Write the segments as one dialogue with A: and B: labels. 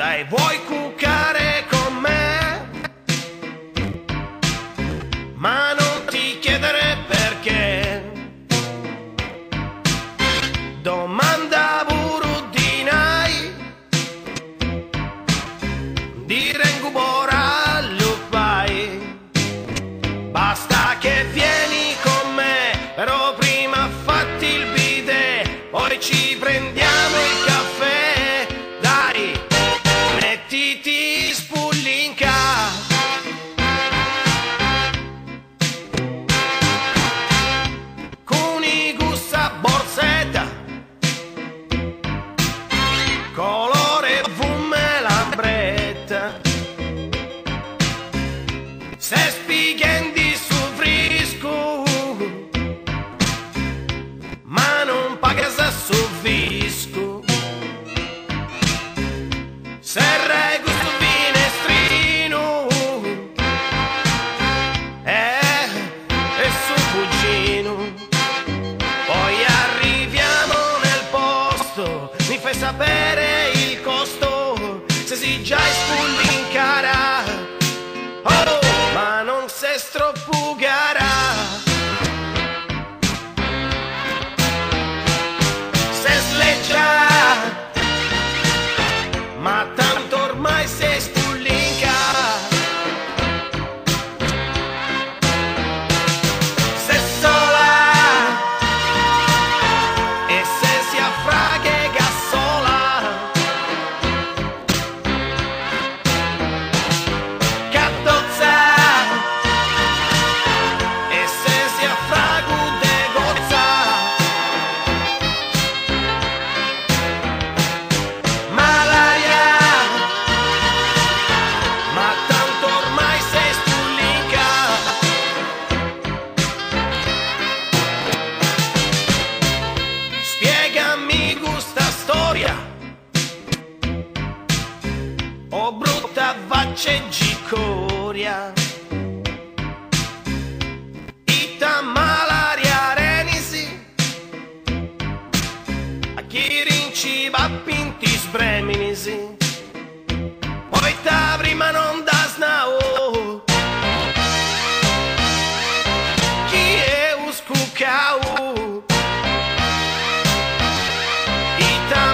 A: Dai, vuoi cucare con me? Ma non ti chiedere perché. Domanda burudinai. Dire ingubora lupai. Basta che vieni con me, però prima fatti il bidet, poi ci prendiamo in Oh brutta vacce gicoria Ita malaria renisi A chi rinciba pinti sbreminisi Poi t'avri non da snao. Chi è uscucau Ita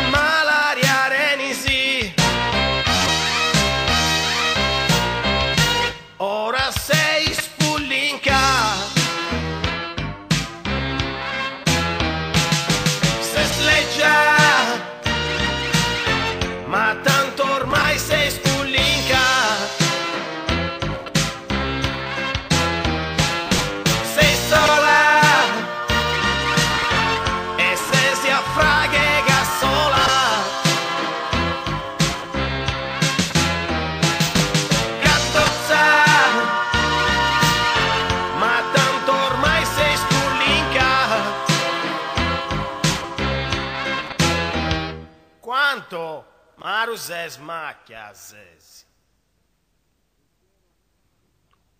A: Quanto? Marus es macchias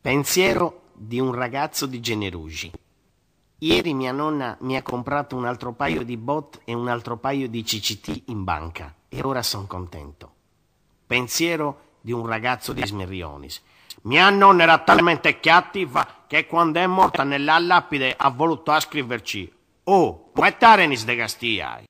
B: Pensiero di un ragazzo di Generugi. Ieri mia nonna mi ha comprato un altro paio di bot e un altro paio di CCT in banca e ora sono contento. Pensiero di un ragazzo di Smerrionis. Mia nonna era talmente cattiva che quando è morta nella lapide ha voluto scriverci Oh, può de Gastia.